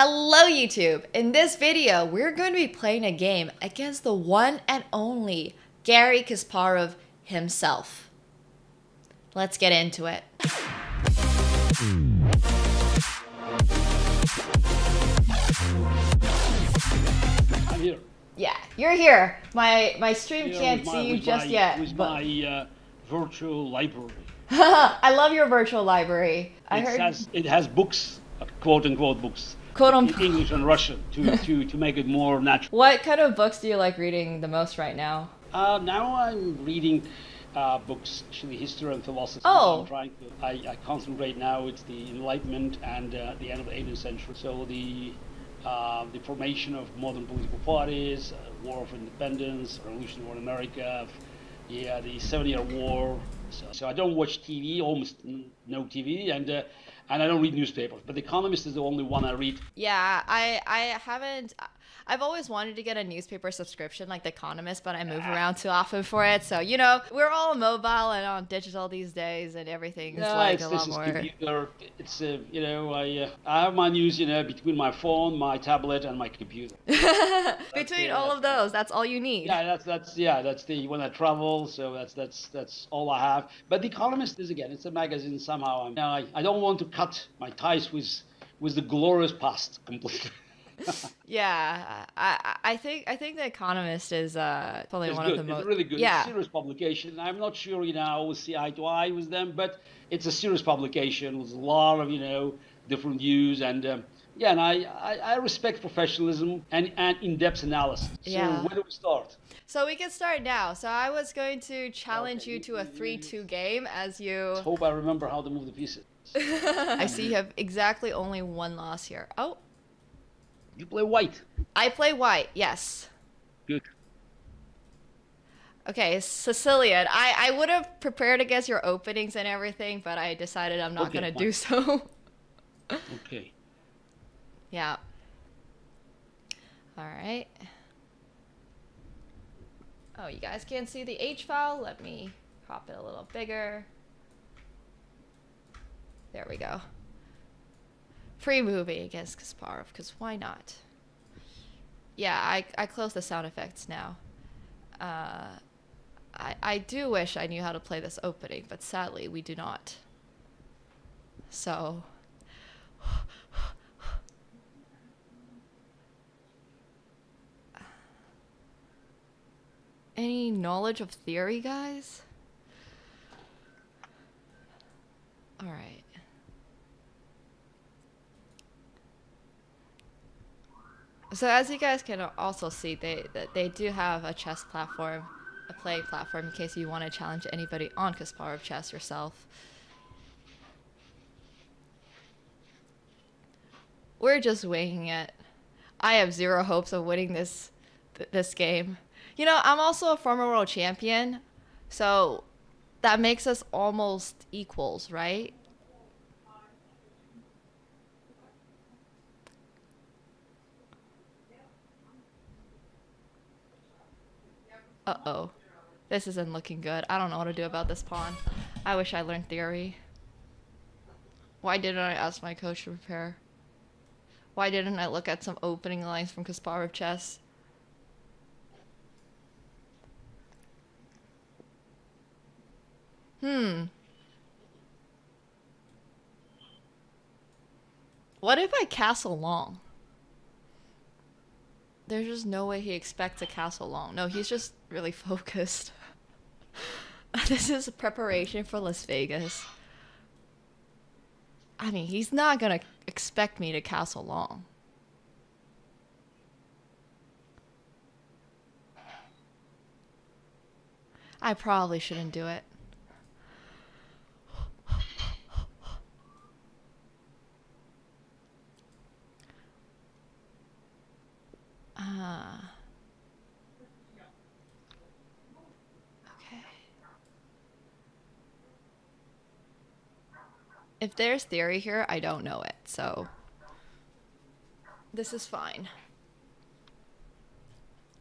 Hello YouTube! In this video, we're going to be playing a game against the one and only Garry Kasparov himself. Let's get into it. I'm here. Yeah, you're here. My my stream Here can't my- see you just my- yet. With but- my uh, virtual library. I love your virtual library. I it heard has it has books, quote unquote books, quote in unquote. English and Russian to, to, to make it more natural. What kind of books do you like reading the most right now? Uh, now I'm reading uh, books, actually history and philosophy. Oh. I'm trying to. I, I concentrate now. It's the Enlightenment and uh, the end of the 18th century. So the uh, the formation of modern political parties, uh, War of Independence, Revolution in America, yeah, the Seven Year War. So, so I don't watch TV, almost n- no TV, and uh, and I don't read newspapers. But The Economist is the only one I read. Yeah, I I haven't. I've always wanted to get a newspaper subscription like The Economist, but I move around too often for it. So you know, we're all mobile and on digital these days, and everything's Yeah, like it's, a lot is more. computer. It's uh, you know I uh, I have my news you know between my phone, my tablet, and my computer. Between all of those, that's all you need. Yeah, that's that's yeah, that's the when I travel. So that's that's that's all I have. But The Economist is again, it's a magazine. Somehow I'm now I, I don't want to cut my ties with with the glorious past completely. Yeah, I I- think I think The Economist is uh probably it's one good. of the most it's really good. Yeah, serious publication. I'm not sure you know I always see eye to eye with them, but it's a serious publication with a lot of you know different views and. Um, yeah, and I, I, I respect professionalism and, and in-depth analysis. So Yeah. where do we start? so we can start now. So I was going to challenge Okay, you to a three-two game as you. Hope I remember how to move the pieces. I see you have exactly only one loss here. Oh, You play white. I play white. Yes. Good. Okay, Sicilian. I, I would have prepared against your openings and everything, but I decided I'm not Okay, gonna fine. do so. Okay. yeah. All right. Oh, you guys can't see the H file. Let me crop it a little bigger. There we go. Free movie against Kasparov, because why not? Yeah, I, I close the sound effects now. Uh, I, I do wish I knew how to play this opening, but sadly we do not. So. Any knowledge of theory, guys? Alright. So as you guys can also see, they they do have a chess platform, a play platform in case you want to challenge anybody on Kasparov of chess yourself. We're just winging it. I have zero hopes of winning this th- this game. You know, I'm also a former world champion, so that makes us almost equals, right? Uh-oh. This isn't looking good. I don't know what to do about this pawn. I wish I learned theory. Why didn't I ask my coach to prepare? Why didn't I look at some opening lines from Kasparov chess? Hmm. What if I castle long? There's just no way he expects a castle long. No, he's just really focused. this is preparation for Las Vegas. I mean, he's not gonna expect me to castle long. I probably shouldn't do it. Ah. Okay. If there's theory here, I don't know it, so this is fine.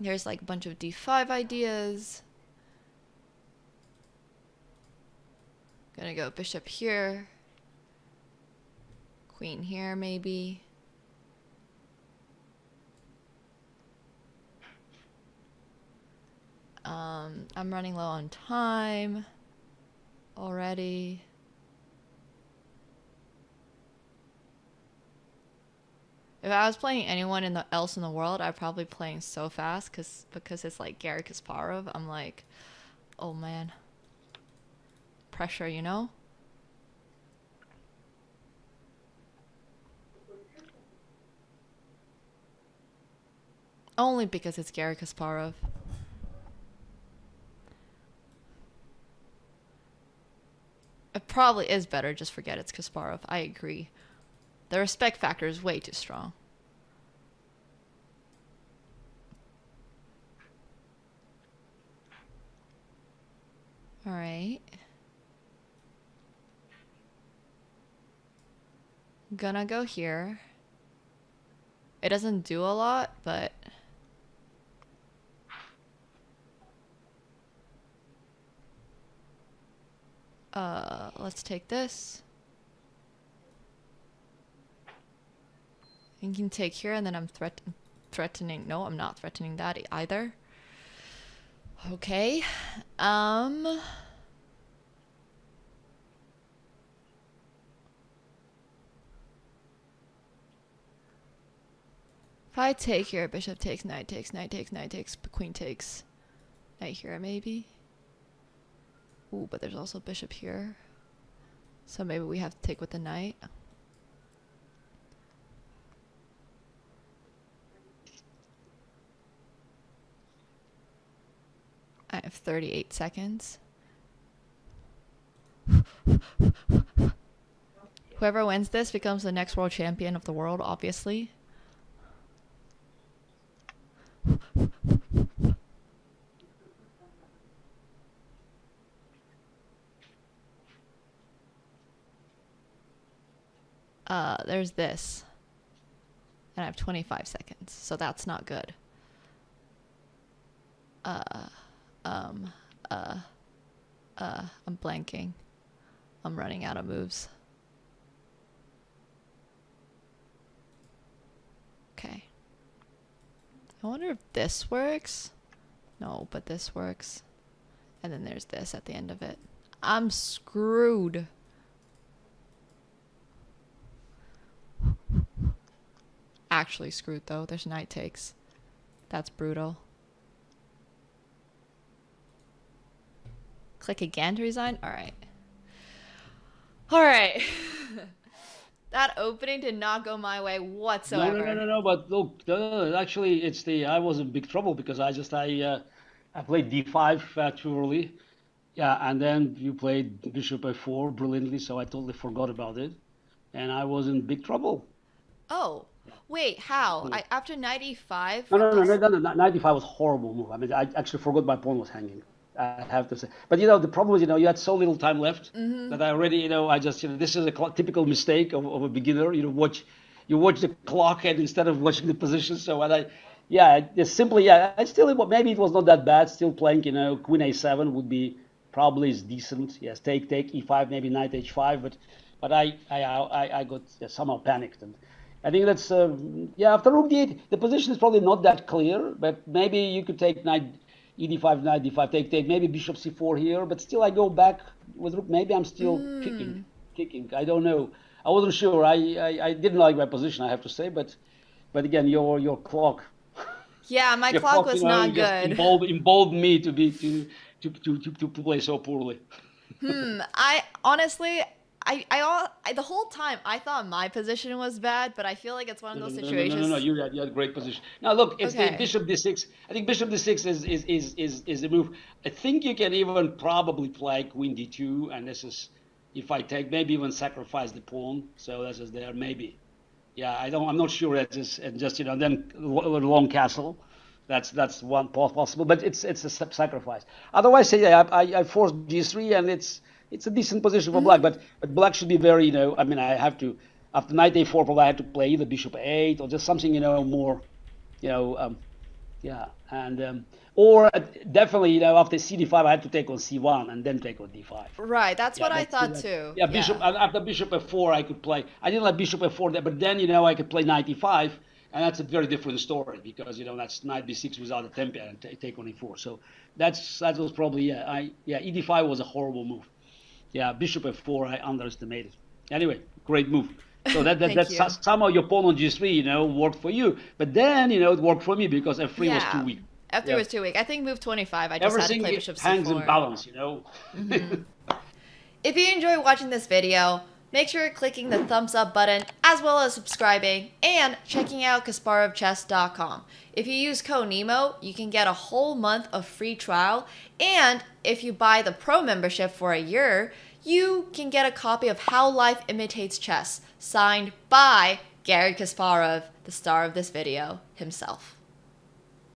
There's like a bunch of D5 ideas. Gonna go bishop here. Queen here, maybe. Um, I'm running low on time already. If I was playing anyone in the, else in the world, I'd probably playing so fast cause, because it's like Garry Kasparov. I'm like, oh man. Pressure, you know? Only because it's Garry Kasparov. It probably is better, just forget it's Kasparov. I agree. The respect factor is way too strong. All right. Gonna go here. It doesn't do a lot, but uh, let's take this. You can take here, and then I'm threat threatening. No, I'm not threatening that either. Okay. Um. If I take here, bishop takes, knight takes, knight takes, knight takes, queen takes, knight here maybe. Ooh, but there's also bishop here. So maybe we have to take with the knight. I have 38 seconds. Whoever wins this becomes the next world champion of the world, obviously. Uh, there's this. And I have 25 seconds, so that's not good. Uh, um, uh, uh, I'm blanking. I'm running out of moves. Okay. I wonder if this works. No, but this works. And then there's this at the end of it. I'm screwed. Actually screwed though. There's knight takes. That's brutal. Click again to resign? Alright. Alright. that opening did not go my way whatsoever. No, no, no, no, no. But look, uh, actually, it's the I was in big trouble because I just I uh, I played d5 uh, too early. Yeah, and then you played bishop f4 brilliantly, so I totally forgot about it, and I was in big trouble. Oh, wait, how? I, after 95? No, no, no, no, no, no, 95 was horrible move. I mean, I actually forgot my pawn was hanging. I have to say. But you know, the problem is, you know, you had so little time left Mm-hmm. that I already, you know, I just, you know, this is a cl- typical mistake of, of a beginner. You know, watch, you watch the clock and instead of watching the position. So and I, yeah, just simply, yeah, I still, maybe it was not that bad. Still playing, you know, Queen A7 would be probably is decent. Yes, take, take E5, maybe Knight H5, but, but I, I, I, I got yeah, somehow panicked and. I think that's um, yeah. After Rook D8, the position is probably not that clear, but maybe you could take Knight E ED5, Knight D5, take take maybe Bishop C4 here. But still, I go back with Rook. Maybe I'm still kicking, kicking. I don't know. I wasn't sure. I, I I didn't like my position, I have to say. But but again, your your clock. Yeah, my your clock was you know, not good. Emboldened, emboldened me to be to to, to, to, to play so poorly. Hmm, I honestly, I, I, all, I, the whole time I thought my position was bad, but I feel like it's one of No, those no, no, situations. No, no, no, you had, you had a great position. Now look, it's Okay. the bishop d6. I think bishop d6 is is is is is the move. I think you can even probably play queen d2, and this is if I take maybe even sacrifice the pawn. So this is there maybe. Yeah, I don't. I'm not sure. That is and just you know then long castle. That's that's one possible, but it's it's a sacrifice. Otherwise, yeah, I, I, I force g3, and it's it's a decent position for black. But but black should be very you know. I mean, I have to after knight a4, probably I have to play either bishop 8 or just something you know more, you know, um, yeah, and um, or definitely you know after c5 I had to take on c1 and then take on d5. Right, that's Yeah, what I that's- thought that- too. Yeah, bishop uh, after bishop f4 I could play. I didn't like bishop f4 there, but then you know I could play knight e5 and that's a very different story because you know that's knight b6 without a tempo and t- take on e4. So that's that was probably yeah I yeah ed5 was a horrible move. Yeah, bishop f4 I underestimated. Anyway, great move. So that, that that's you. somehow your pawn on g3 you know worked for you, but then you know it worked for me because f3 was too weak. F3 Yeah. was too weak. I think move 25. I just Everything had to play bishop hangs c4. hangs in balance, you know. Mm-hmm. If you enjoy watching this video, make sure you're clicking the thumbs up button as well as subscribing and checking out kasparovchess.com. If you use code NEMO, you can get a whole month of free trial, and if you buy the pro membership for a year, you can get a copy of How Life Imitates Chess, signed by Garry Kasparov, the star of this video himself.